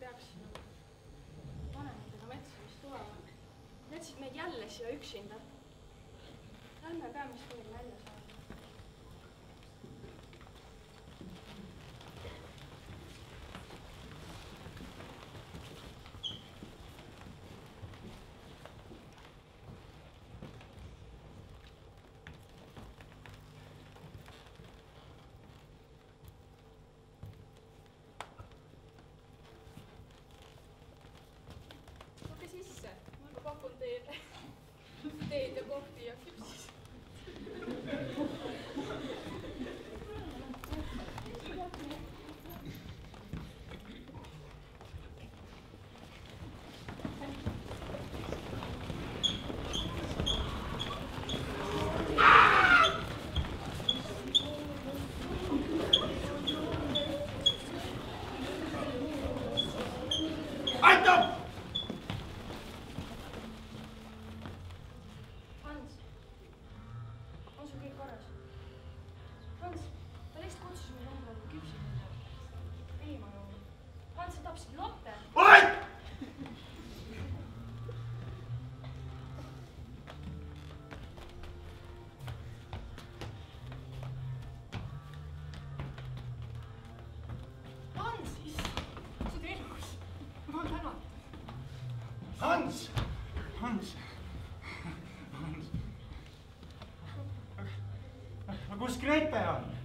peaks nagu vanematega metsa vist tulema. Nad jätsid meid jälle siia üksinda. Lähme peame siis kuidagi välja saama. Åkte jag precis? Hans, Hans. kus Grete on?